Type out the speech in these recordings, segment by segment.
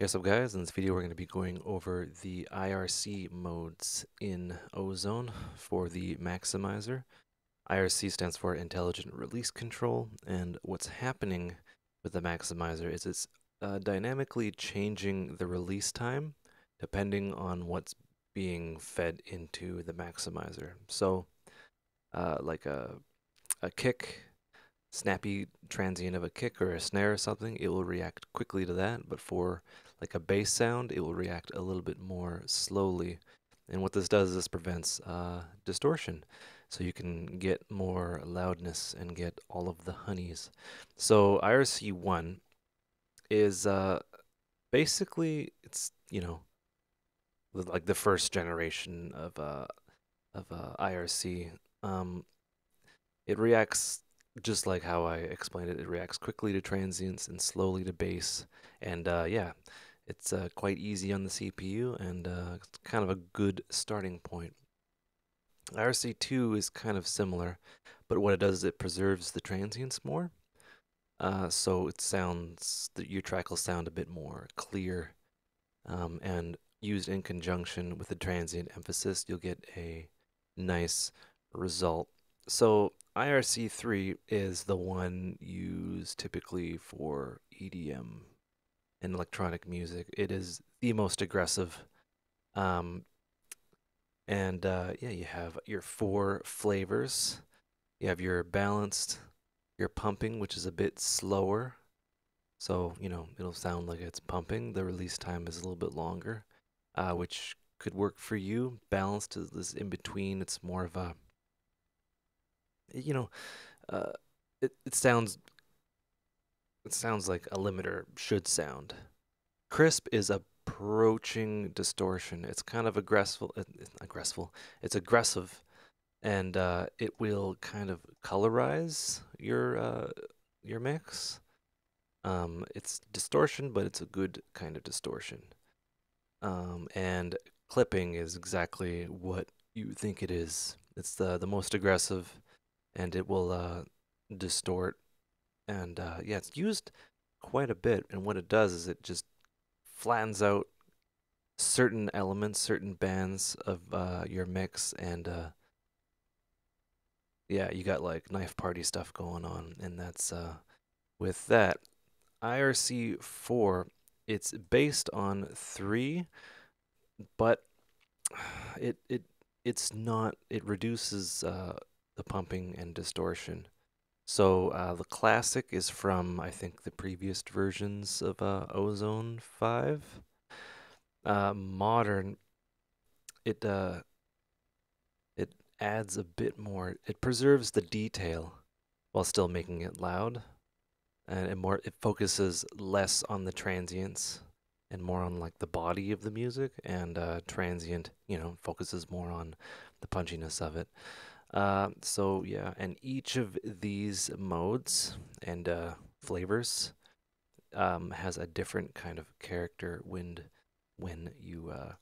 Yes, up guys, in this video we're going to be going over the IRC modes in Ozone for the maximizer. IRC stands for Intelligent Release Control, and what's happening with the maximizer is it's uh, dynamically changing the release time depending on what's being fed into the maximizer. So, uh, like a, a kick snappy transient of a kick or a snare or something, it will react quickly to that. But for like a bass sound, it will react a little bit more slowly. And what this does is this prevents uh, distortion. So you can get more loudness and get all of the honeys. So IRC1 is uh, basically, it's, you know, like the first generation of, uh, of uh, IRC. Um, it reacts just like how I explained it, it reacts quickly to transients and slowly to bass. And uh, yeah, it's uh, quite easy on the CPU and uh, kind of a good starting point. IRC2 is kind of similar, but what it does is it preserves the transients more. Uh, so it sounds, that your track will sound a bit more clear. Um, and used in conjunction with the transient emphasis, you'll get a nice result. So IRC3 is the one used typically for EDM and electronic music. It is the most aggressive. Um, and uh, yeah, you have your four flavors. You have your balanced, your pumping, which is a bit slower. So, you know, it'll sound like it's pumping. The release time is a little bit longer, uh, which could work for you. Balanced is in between. It's more of a you know, uh, it it sounds it sounds like a limiter should sound. Crisp is approaching distortion. It's kind of aggressive. Aggressive. It's aggressive, and uh, it will kind of colorize your uh, your mix. Um, it's distortion, but it's a good kind of distortion. Um, and clipping is exactly what you think it is. It's the the most aggressive and it will uh, distort. And uh, yeah, it's used quite a bit. And what it does is it just flattens out certain elements, certain bands of uh, your mix, and uh, yeah, you got like Knife Party stuff going on, and that's uh, with that. IRC four, it's based on three, but it it it's not. It reduces uh, the pumping and distortion. So uh, the classic is from I think the previous versions of uh, Ozone Five. Uh, modern, it uh, it adds a bit more. It preserves the detail while still making it loud, and it more it focuses less on the transients and more on like the body of the music, and uh, transient, you know, focuses more on the punchiness of it. Uh, so yeah, and each of these modes and uh, flavors um, has a different kind of character when when you uh,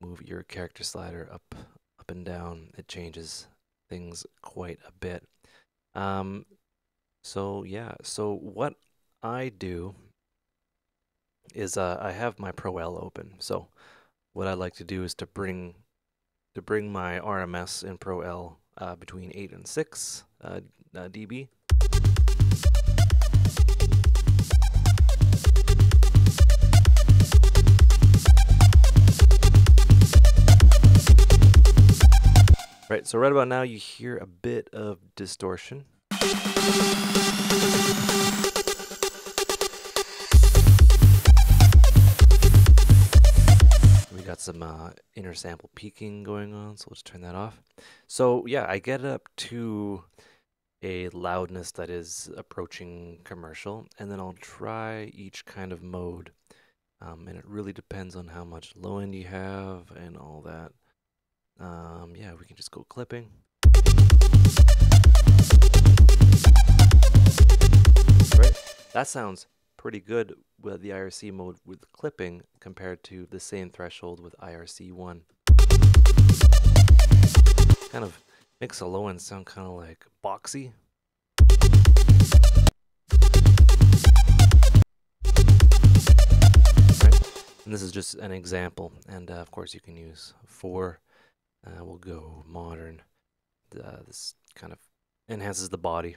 move your character slider up up and down. It changes things quite a bit. Um, so yeah, so what I do is uh, I have my Pro L open. So what I like to do is to bring to bring my RMS in Pro L uh, between 8 and 6 uh, uh dB. Right, so right about now you hear a bit of distortion. Some uh, inter sample peaking going on, so let's turn that off. So yeah, I get up to a loudness that is approaching commercial, and then I'll try each kind of mode. Um, and it really depends on how much low end you have and all that. Um, yeah, we can just go clipping. Right, that sounds pretty good with the IRC mode with clipping compared to the same threshold with IRC1. Kind of makes a low end sound kind of like boxy. And this is just an example. And uh, of course, you can use 4. Uh, we'll go modern. Uh, this kind of enhances the body.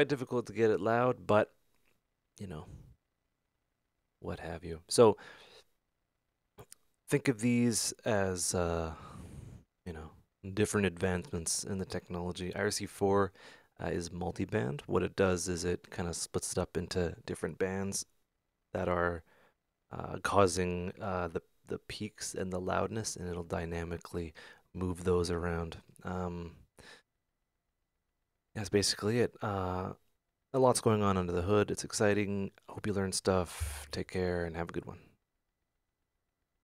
Quite difficult to get it loud, but you know, what have you. So think of these as, uh, you know, different advancements in the technology. IRC4 uh, is multi-band. What it does is it kind of splits it up into different bands that are uh, causing uh, the the peaks and the loudness, and it'll dynamically move those around. Um, that's basically it. Uh, a lot's going on under the hood. It's exciting. Hope you learned stuff. Take care and have a good one.